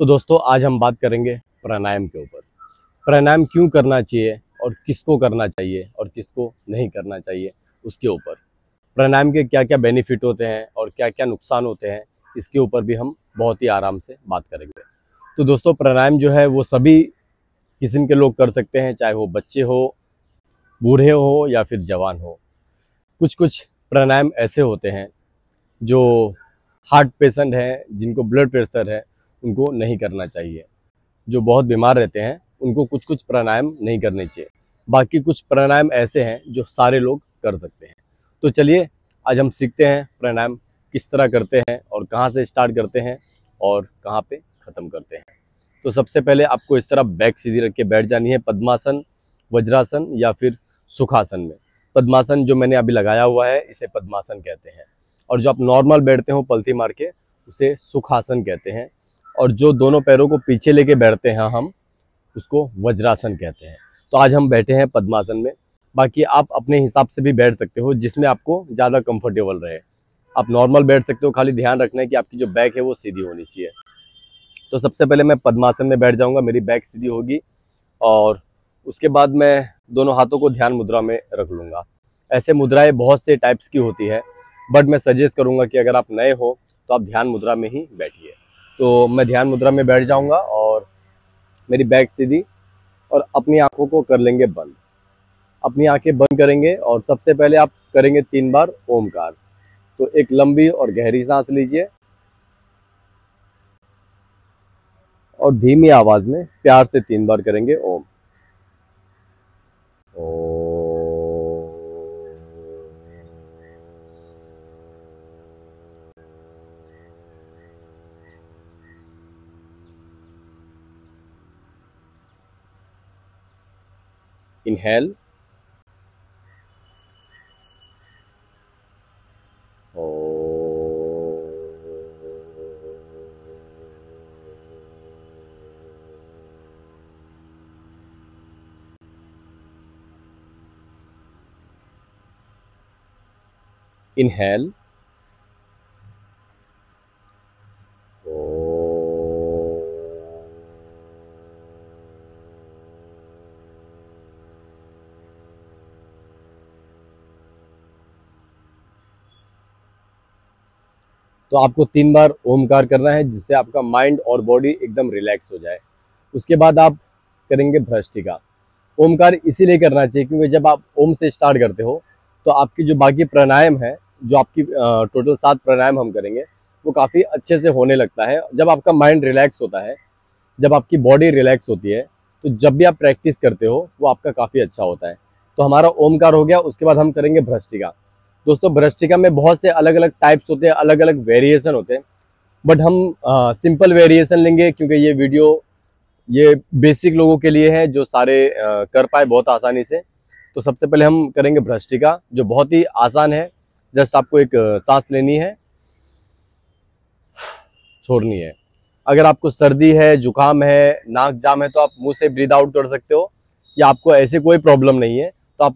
तो दोस्तों, आज हम बात करेंगे प्राणायाम के ऊपर। प्राणायाम क्यों करना चाहिए और किसको करना चाहिए और किसको नहीं करना चाहिए उसके ऊपर। प्राणायाम के क्या क्या बेनिफिट होते हैं और क्या क्या नुकसान होते हैं, इसके ऊपर भी हम बहुत ही आराम से बात करेंगे। तो दोस्तों, प्राणायाम जो है वो सभी किस्म के लोग कर सकते हैं, चाहे वो बच्चे हो, बूढ़े हो या फिर जवान हो। कुछ कुछ प्राणायाम ऐसे होते हैं जो हार्ट पेशेंट हैं, जिनको ब्लड प्रेशर है उनको नहीं करना चाहिए। जो बहुत बीमार रहते हैं, उनको कुछ कुछ प्राणायाम नहीं करने चाहिए। बाकी कुछ प्राणायाम ऐसे हैं जो सारे लोग कर सकते हैं। तो चलिए, आज हम सीखते हैं प्राणायाम किस तरह करते हैं और कहाँ से स्टार्ट करते हैं और कहाँ पे ख़त्म करते हैं। तो सबसे पहले आपको इस तरह बैक सीधी रख के बैठ जानी है पद्मासन, वज्रासन या फिर सुखासन में। पद्मासन जो मैंने अभी लगाया हुआ है, इसे पद्मासन कहते हैं। और जो आप नॉर्मल बैठते हो पलथी मार के, उसे सुखासन कहते हैं। और जो दोनों पैरों को पीछे लेके बैठते हैं हम, उसको वज्रासन कहते हैं। तो आज हम बैठे हैं पद्मासन में। बाकी आप अपने हिसाब से भी बैठ सकते हो, जिसमें आपको ज़्यादा कंफर्टेबल रहे। आप नॉर्मल बैठ सकते हो, खाली ध्यान रखना है कि आपकी जो बैक है वो सीधी होनी चाहिए। तो सबसे पहले मैं पद्मासन में बैठ जाऊँगा, मेरी बैक सीधी होगी और उसके बाद मैं दोनों हाथों को ध्यान मुद्रा में रख लूँगा। ऐसे मुद्राएँ बहुत से टाइप्स की होती है बट मैं सजेस्ट करूँगा कि अगर आप नए हो तो आप ध्यान मुद्रा में ही बैठिए। तो मैं ध्यान मुद्रा में बैठ जाऊँगा और मेरी बैक सीधी और अपनी आँखों को कर लेंगे बंद। अपनी आँखें बंद करेंगे और सबसे पहले आप करेंगे तीन बार ओमकार। तो एक लंबी और गहरी सांस लीजिए। और धीमी आवाज़ में प्यार से तीन बार करेंगे ओम। getting hell. Oh. तो आपको तीन बार ओमकार करना है, जिससे आपका माइंड और बॉडी एकदम रिलैक्स हो जाए। उसके बाद आप करेंगे भ्रष्टिका। ओमकार इसीलिए करना चाहिए क्योंकि जब आप ओम से स्टार्ट करते हो तो आपकी जो बाकी प्राणायाम है, जो आपकी टोटल सात प्राणायाम हम करेंगे, वो काफ़ी अच्छे से होने लगता है। जब आपका माइंड रिलैक्स होता है, जब आपकी बॉडी रिलैक्स होती है तो जब भी आप प्रैक्टिस करते हो, वो आपका काफ़ी अच्छा होता है। तो हमारा ओमकार हो गया, उसके बाद हम करेंगे भ्रष्टिका। दोस्तों भ्रष्टिका में बहुत से अलग अलग टाइप्स होते हैं अलग अलग वेरिएशन होते हैं। बट हम आ, सिंपल वेरिएशन लेंगे क्योंकि ये वीडियो ये बेसिक लोगों के लिए है जो सारे आ, कर पाए बहुत आसानी से। तो सबसे पहले हम करेंगे भ्रष्टिका जो बहुत ही आसान है। जस्ट आपको एक सांस लेनी है। छोड़नी है। अगर आपको सर्दी है जुकाम है नाक जाम है तो आप मुँह से ब्रीद आउट कर सकते हो। या आपको ऐसे कोई प्रॉब्लम नहीं है। तो आप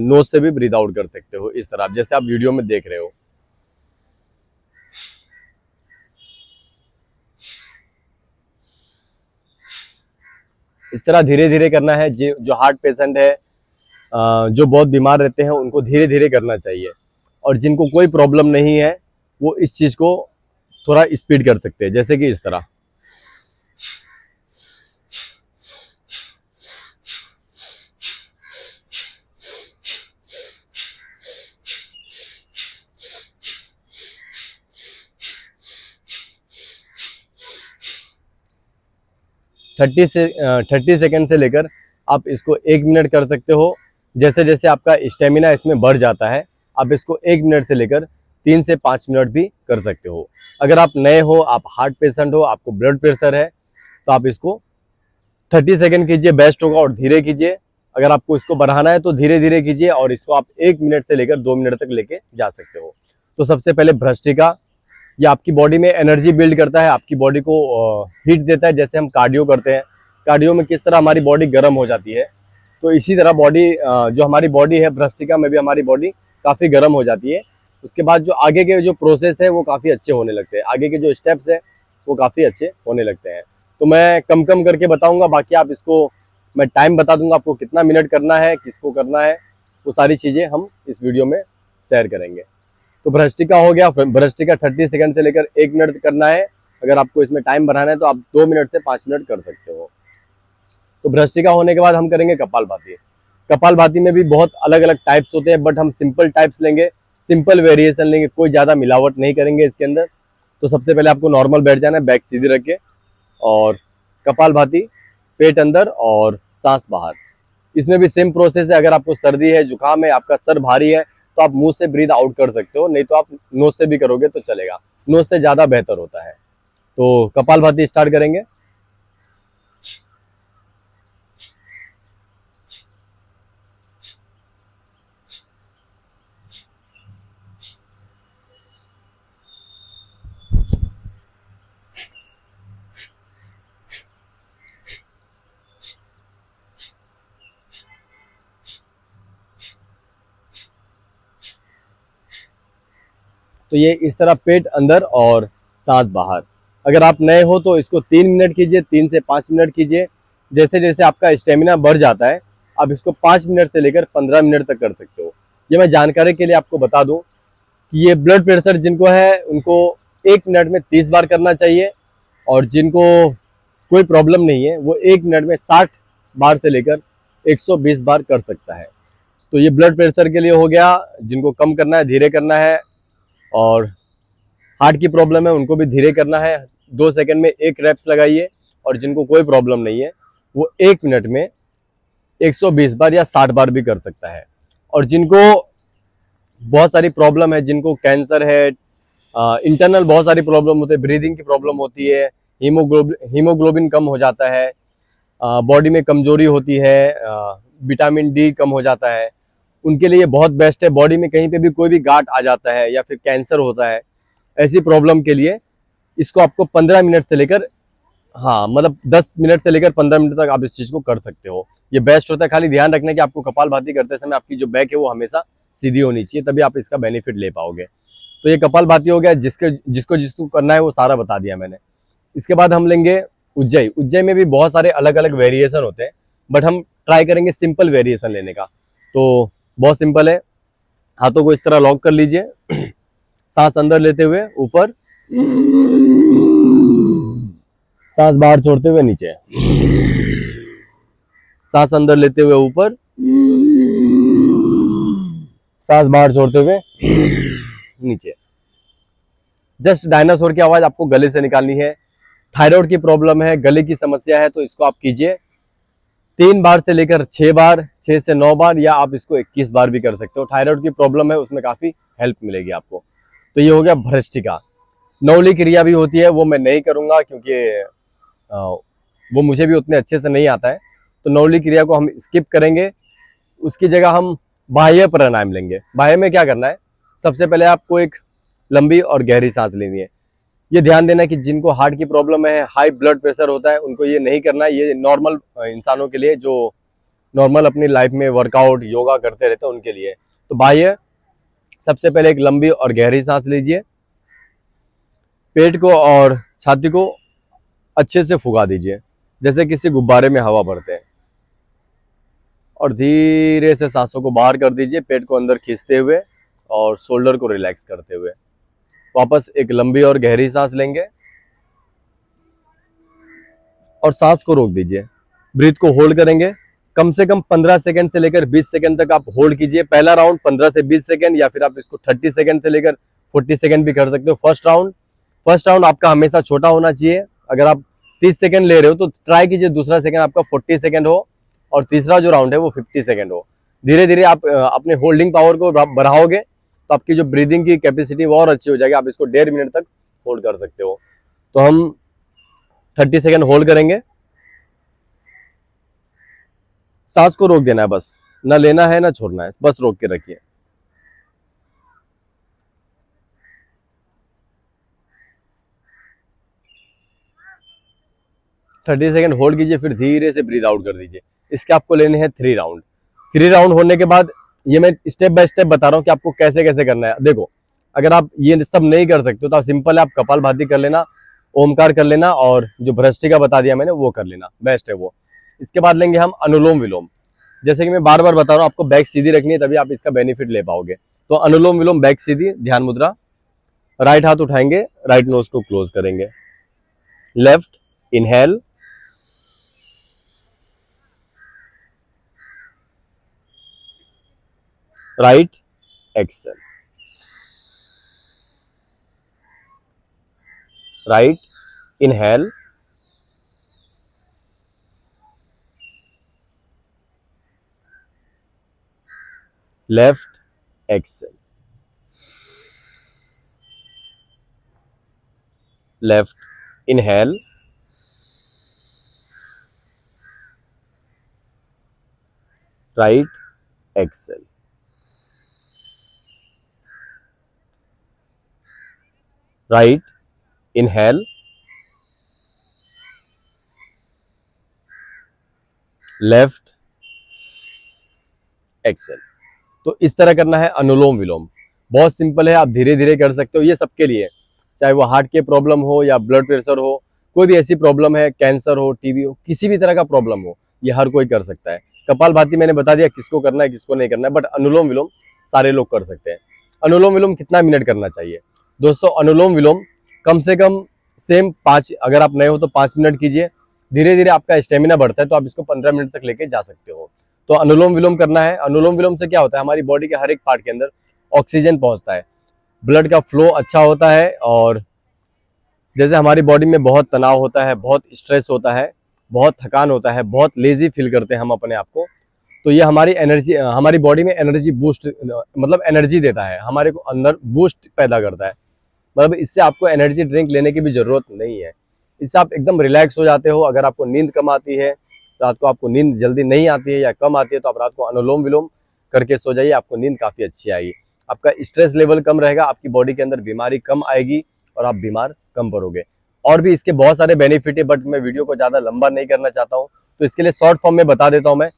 नोज़ से भी ब्रीद आउट कर सकते हो इस तरह। जैसे आप वीडियो में देख रहे हो। इस तरह धीरे धीरे करना है। जो हार्ट पेशेंट है जो बहुत बीमार रहते हैं, उनको धीरे धीरे करना चाहिए। और जिनको कोई प्रॉब्लम नहीं है, वो इस चीज़ को थोड़ा स्पीड कर सकते हैं, जैसे कि इस तरह। थर्टी से थर्टी सेकेंड से लेकर आप इसको एक मिनट कर सकते हो। जैसे जैसे आपका स्टेमिना इसमें बढ़ जाता है, आप इसको एक मिनट से लेकर तीन से पाँच मिनट भी कर सकते हो। अगर आप नए हो, आप हार्ट पेशेंट हो, आपको ब्लड प्रेशर है तो आप इसको थर्टी सेकेंड कीजिए, बेस्ट होगा और धीरे कीजिए। अगर आपको इसको बढ़ाना है तो धीरे धीरे कीजिए और इसको आप एक मिनट से लेकर दो मिनट तक लेके जा सकते हो। तो सबसे पहले भ्रष्टिका ये आपकी बॉडी में एनर्जी बिल्ड करता है, आपकी बॉडी को हीट देता है, जैसे हम कार्डियो करते हैं। कार्डियो में किस तरह हमारी बॉडी गर्म हो जाती है? तो इसी तरह बॉडी जो हमारी बॉडी है, भ्रष्टिका में भी हमारी बॉडी काफ़ी गर्म हो जाती है। उसके बाद जो आगे के जो प्रोसेस है, वो काफ़ी अच्छे होने लगते हैं। आगे के जो स्टेप्स हैं, वो काफ़ी अच्छे होने लगते हैं। तो मैं कम कम करके बताऊँगा, बाकी आप इसको, मैं टाइम बता दूँगा आपको कितना मिनट करना है, किसको करना है, वो सारी चीज़ें हम इस वीडियो में शेयर करेंगे। तो भ्रष्टिका हो गया भ्रष्टिका थर्टी सेकंड से लेकर एक मिनट करना है। अगर आपको इसमें टाइम बढ़ाना है तो आप दो मिनट से पाँच मिनट कर सकते हो। तो भ्रष्टिका होने के बाद हम करेंगे कपाल भाती। कपाल भाती में भी बहुत अलग अलग टाइप्स होते हैं बट हम सिंपल टाइप्स लेंगे सिंपल वेरिएशन लेंगे, कोई ज़्यादा मिलावट नहीं करेंगे इसके अंदर। तो सबसे पहले आपको नॉर्मल बैठ जाना है बैक सीधी रख के, और कपाल भाती, पेट अंदर और सांस बाहर। इसमें भी सेम प्रोसेस है, अगर आपको सर्दी है, जुकाम है, आपका सर भारी है तो आप मुँह से ब्रीद आउट कर सकते हो, नहीं तो आप नोज़ से भी करोगे तो चलेगा। नोज़ से ज़्यादा बेहतर होता है। तो कपाल भाती स्टार्ट करेंगे। तो ये इस तरह पेट अंदर और सांस बाहर। अगर आप नए हो तो इसको तीन मिनट कीजिए, तीन से पाँच मिनट कीजिए। जैसे जैसे आपका स्टेमिना बढ़ जाता है, आप इसको पाँच मिनट से लेकर पंद्रह मिनट तक कर सकते हो। ये मैं जानकारी के लिए आपको बता दूँ कि ये ब्लड प्रेशर जिनको है, उनको एक मिनट में तीस बार करना चाहिए और जिनको कोई प्रॉब्लम नहीं है, वो एक मिनट में साठ बार से लेकर 120 बार कर सकता है। तो ये ब्लड प्रेशर के लिए हो गया, जिनको कम करना है, धीरे करना है और हार्ट की प्रॉब्लम है, उनको भी धीरे करना है। दो सेकंड में एक रेप्स लगाइए और जिनको कोई प्रॉब्लम नहीं है, वो एक मिनट में 120 बार या 60 बार भी कर सकता है। और जिनको बहुत सारी प्रॉब्लम है, जिनको कैंसर है इंटरनल बहुत सारी प्रॉब्लम होती है ब्रीदिंग की प्रॉब्लम होती है हीमोग्लोबिन हीमोग्लोबिन कम हो जाता है बॉडी में कमज़ोरी होती है विटामिन डी कम हो जाता है। उनके लिए बहुत बेस्ट है। बॉडी में कहीं पे भी कोई भी गांठ आ जाता है या फिर कैंसर होता है, ऐसी प्रॉब्लम के लिए इसको आपको 15 मिनट से लेकर हाँ मतलब 10 मिनट से लेकर 15 मिनट तक आप इस चीज़ को कर सकते हो। ये बेस्ट होता है। खाली ध्यान रखना कि आपको कपाल भाती करते समय आपकी जो बैक है वो हमेशा सीधी होनी चाहिए, तभी आप इसका बेनिफिट ले पाओगे। तो ये कपाल भाती हो गया, जिसके, जिसको जिसको करना है वो सारा बता दिया मैंने। इसके बाद हम लेंगे उज्जई उज्जई में भी बहुत सारे अलग अलग वेरिएशन होते हैं बट हम ट्राई करेंगे सिंपल वेरिएशन लेने का। तो बहुत सिंपल है। हाथों को इस तरह लॉक कर लीजिए। सांस अंदर लेते हुए ऊपर। सांस बाहर छोड़ते हुए नीचे। सांस अंदर लेते हुए ऊपर। सांस बाहर छोड़ते हुए नीचे। जस्ट डायनासोर की आवाज़ आपको गले से निकालनी है। थायराइड की प्रॉब्लम है, गले की समस्या है तो इसको आप कीजिए। तीन बार से लेकर छः बार छः से नौ बार या आप इसको इक्कीस बार भी कर सकते हो। थायराइड की प्रॉब्लम है, उसमें काफ़ी हेल्प मिलेगी आपको। तो ये हो गया भ्रष्टिका। नौली क्रिया भी होती है, वो मैं नहीं करूँगा क्योंकि वो मुझे भी उतने अच्छे से नहीं आता है। तो नौली क्रिया को हम स्किप करेंगे। उसकी जगह हम बाह्य प्राणायाम लेंगे। बाह्य में क्या करना है? सबसे पहले आपको एक लंबी और गहरी सांस लेनी है। ये ध्यान देना कि जिनको हार्ट की प्रॉब्लम है, हाई ब्लड प्रेशर होता है, उनको ये नहीं करना, ये नॉर्मल इंसानों के लिए जो नॉर्मल अपनी लाइफ में वर्कआउट, योगा करते रहते हैं उनके लिए। तो बाह्य, सबसे पहले एक लंबी और गहरी सांस लीजिए। पेट को और छाती को अच्छे से फुगा दीजिए, जैसे किसी गुब्बारे में हवा भरते हैं। और धीरे से सांसों को बाहर कर दीजिए, पेट को अंदर खींचते हुए और शोल्डर को रिलैक्स करते हुए। वापस एक लंबी और गहरी सांस लेंगे। और सांस को रोक दीजिए। ब्रीथ को होल्ड करेंगे। कम से कम 15 सेकंड से लेकर 20 सेकंड तक आप होल्ड कीजिए। पहला राउंड 15 से 20 सेकंड या फिर आप इसको 30 सेकंड से लेकर 40 सेकंड भी कर सकते हो। फ़र्स्ट राउंड फ़र्स्ट राउंड आपका हमेशा छोटा होना चाहिए। अगर आप 30 सेकंड ले रहे हो तो ट्राई कीजिए दूसरा सेकंड आपका 40 सेकंड हो और तीसरा जो राउंड है वो 50 सेकंड हो। धीरे धीरे आप अपने होल्डिंग पावर को बढ़ाओगे। तो आपकी जो ब्रीदिंग की कैपेसिटी वो और अच्छी हो जाएगी, आप इसको डेढ़ मिनट तक होल्ड कर सकते हो। तो हम थर्टी सेकेंड होल्ड करेंगे। सांस को रोक देना है बस। ना लेना है, ना छोड़ना है। बस रोक के रखिए। थर्टी सेकेंड होल्ड कीजिए, फिर धीरे से ब्रीद आउट कर दीजिए। इसके आपको लेने हैं थ्री राउंड थ्री राउंड होने के बाद ये मैं स्टेप बाय स्टेप बता रहा हूँ कि आपको कैसे कैसे करना है। देखो, अगर आप ये सब नहीं कर सकते तो आप सिंपल है, आप कपाल भाती कर लेना, ओमकार कर लेना और जो भ्रष्टिका बता दिया मैंने, वो कर लेना। बेस्ट है वो। इसके बाद लेंगे हम अनुलोम विलोम। जैसे कि मैं बार बार बता रहा हूँ, आपको बैक सीधी रखनी है, तभी आप इसका बेनिफिट ले पाओगे। तो अनुलोम विलोम बैक सीधी, ध्यान मुद्रा। राइट हाथ उठाएँगे राइट नोज़ को क्लोज करेंगे। Left inhale right exhale right inhale left exhale left inhale right exhale right? Inhale. Left exhale तो इस तरह करना है अनुलोम विलोम। बहुत सिंपल है, आप धीरे धीरे कर सकते हो, ये सबके लिए। चाहे वो हार्ट के प्रॉब्लम हो या ब्लड प्रेशर हो, कोई भी ऐसी प्रॉब्लम है कैंसर हो टीबी हो, किसी भी तरह का प्रॉब्लम हो, ये हर कोई कर सकता है। कपाल भाती मैंने बता दिया किसको करना है, किसको नहीं करना है बट अनुलोम विलोम सारे लोग कर सकते हैं। अनुलोम विलोम कितना मिनट करना चाहिए? दोस्तों, अनुलोम विलोम, कम से कम सेम पाँच, अगर आप नए हो तो पाँच मिनट कीजिए। धीरे धीरे आपका स्टेमिना बढ़ता है तो आप इसको पंद्रह मिनट तक लेके जा सकते हो। तो अनुलोम विलोम करना है। अनुलोम विलोम से क्या होता है, हमारी बॉडी के हर एक पार्ट के अंदर ऑक्सीजन पहुँचता है। ब्लड का फ्लो अच्छा होता है और जैसे हमारी बॉडी में बहुत तनाव होता है, बहुत स्ट्रेस होता है, बहुत थकान होता है, बहुत लेजी फील करते हैं हम अपने आप को तो ये हमारी एनर्जी हमारी बॉडी में एनर्जी बूस्ट मतलब एनर्जी देता है। हमारे को अंदर बूस्ट पैदा करता है। मतलब इससे आपको एनर्जी ड्रिंक लेने की भी ज़रूरत नहीं है। इससे आप एकदम रिलैक्स हो जाते हो, अगर आपको नींद कम आती है, रात को आपको नींद जल्दी नहीं आती है या कम आती है तो आप रात को अनुलोम विलोम करके सो जाइए, आपको नींद काफ़ी अच्छी आएगी। आपका स्ट्रेस लेवल कम रहेगा, आपकी बॉडी के अंदर बीमारी कम आएगी और आप बीमार कम पड़ोगे। और भी इसके बहुत सारे बेनिफिट है बट मैं वीडियो को ज़्यादा लंबा नहीं करना चाहता हूँ तो इसके लिए शॉर्ट फॉर्म में बता देता हूँ मैं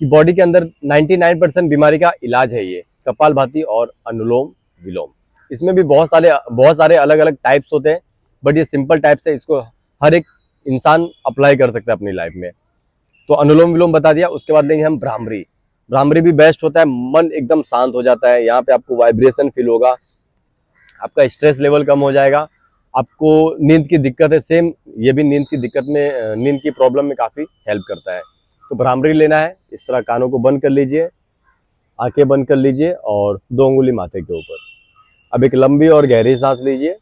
कि बॉडी के अंदर 99 बीमारी का इलाज है ये कपाल भाती और अनुलोम विलोम। इसमें भी बहुत सारे बहुत सारे अलग अलग टाइप्स होते हैं बट ये सिंपल टाइप्स है, इसको हर एक इंसान अप्लाई कर सकता है अपनी लाइफ में। तो अनुलोम विलोम बता दिया, उसके बाद लेंगे हम ब्राह्मरी ब्राह्मरी भी बेस्ट होता है, मन एकदम शांत हो जाता है, यहाँ पे आपको वाइब्रेशन फील होगा, आपका स्ट्रेस लेवल कम हो जाएगा, आपको नींद की दिक्कत है सेम ये भी नींद की दिक्कत में, नींद की प्रॉब्लम में काफ़ी हेल्प करता है। तो ब्राह्मरी लेना है, इस तरह कानों को बंद कर लीजिए, आँखें बंद कर लीजिए, और दो उंगली माथे के ऊपर। अब एक लंबी और गहरी सांस लीजिए।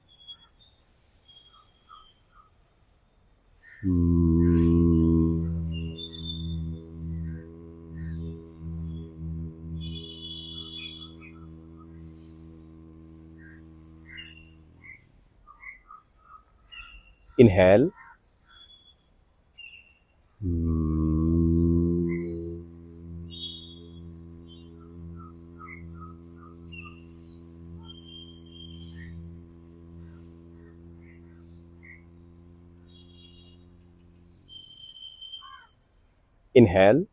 इनहेल। Inhale.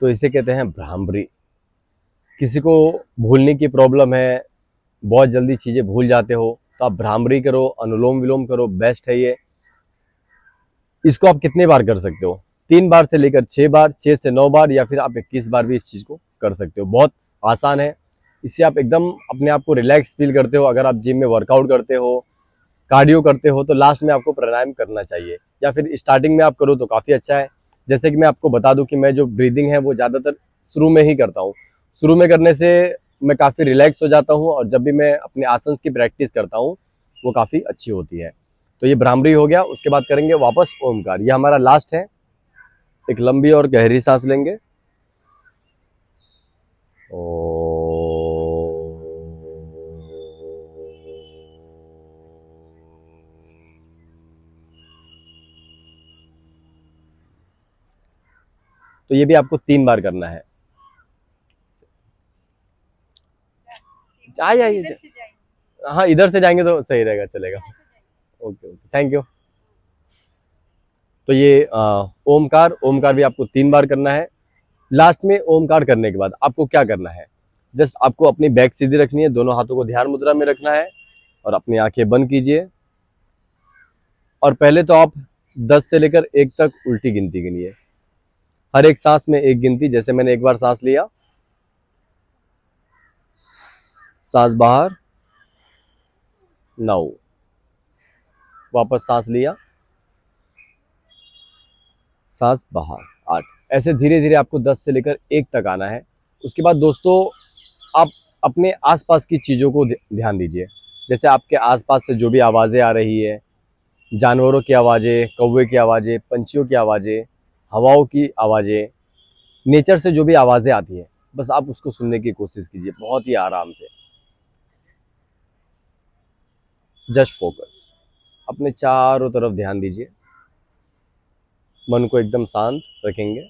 तो इसे कहते हैं भ्रामरी किसी को भूलने की प्रॉब्लम है, बहुत जल्दी चीज़ें भूल जाते हो तो आप भ्रामरी करो, अनुलोम विलोम करो बेस्ट है ये। इसको आप कितने बार कर सकते हो? तीन बार से लेकर छः बार छः से नौ बार या फिर आप इक्कीस बार भी इस चीज़ को कर सकते हो। बहुत आसान है। इससे आप एकदम अपने आप को रिलैक्स फील करते हो। अगर आप जिम में वर्कआउट करते हो कार्डियो करते हो तो लास्ट में आपको प्राणायाम करना चाहिए। या फिर स्टार्टिंग में आप करो तो काफ़ी अच्छा है। जैसे कि मैं आपको बता दूँ कि मैं जो ब्रीदिंग है, वो ज़्यादातर शुरू में ही करता हूँ। शुरू में करने से मैं काफ़ी रिलैक्स हो जाता हूँ और जब भी मैं अपने आसन की प्रैक्टिस करता हूँ, वो काफ़ी अच्छी होती है। तो ये भ्रामरी हो गया। उसके बाद करेंगे वापस ओमकार ये हमारा लास्ट है। एक लंबी और गहरी सांस लेंगे। तो ये भी आपको तीन बार करना है। आइए आइए। हाँ इधर से जाएँगे तो सही रहेगा चलेगा। Okay okay. Thank you. तो ये ओमकार ओमकार भी आपको तीन बार करना है। लास्ट में ओमकार करने के बाद आपको क्या करना है? जस्ट आपको अपनी बैक सीधी रखनी है, दोनों हाथों को ध्यान मुद्रा में रखना है और अपनी आँखें बंद कीजिए। और पहले तो आप 10 से लेकर एक तक उल्टी गिनती गिनिए। हर एक सांस में एक गिनती, जैसे मैंने एक बार सांस लिया। सांस बाहर। नौ। वापस सांस लिया। सांस बाहर, आठ। ऐसे धीरे धीरे आपको 10 से लेकर एक तक आना है। उसके बाद दोस्तों, आप अपने आसपास की चीज़ों को ध्यान दीजिए। जैसे आपके आसपास से जो भी आवाज़ें आ रही है, जानवरों की आवाज़ें, कौवे की आवाज़ें, पंछियों की आवाज़ें, हवाओं की आवाज़ें, नेचर से जो भी आवाज़ें आती हैं, बस आप उसको सुनने की कोशिश कीजिए, बहुत ही आराम से। Just focus. अपने चारों तरफ़ ध्यान दीजिए। मन को एकदम शांत रखेंगे।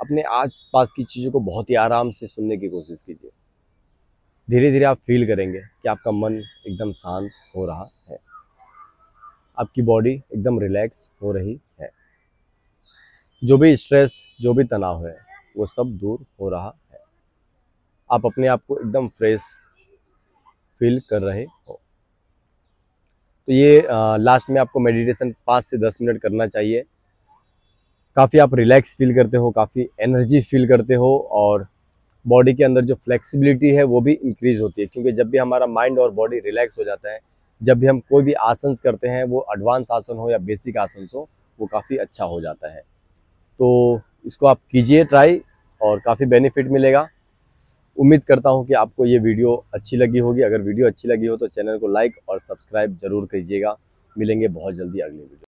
अपने आस पास की चीज़ों को बहुत ही आराम से सुनने की कोशिश कीजिए। धीरे धीरे आप फील करेंगे कि आपका मन एकदम शांत हो रहा है। आपकी बॉडी एकदम रिलैक्स हो रही है। जो भी स्ट्रेस जो भी तनाव है, वो सब दूर हो रहा है। आप अपने आप को एकदम फ्रेश फील कर रहे हो। तो ये आ, लास्ट में आपको मेडिटेशन पाँच से दस मिनट करना चाहिए। काफ़ी आप रिलैक्स फील करते हो काफ़ी एनर्जी फील करते हो और बॉडी के अंदर जो फ्लेक्सिबिलिटी है वो भी इंक्रीज होती है। क्योंकि जब भी हमारा माइंड और बॉडी रिलैक्स हो जाता है जब भी हम कोई भी आसन करते हैं वो एडवांस आसन हो या बेसिक आसन हो वो काफ़ी अच्छा हो जाता है। तो इसको आप कीजिए ट्राई और काफ़ी बेनिफिट मिलेगा। उम्मीद करता हूँ कि आपको ये वीडियो अच्छी लगी होगी। अगर वीडियो अच्छी लगी हो तो चैनल को लाइक और सब्सक्राइब ज़रूर कीजिएगा। मिलेंगे बहुत जल्दी अगली वीडियो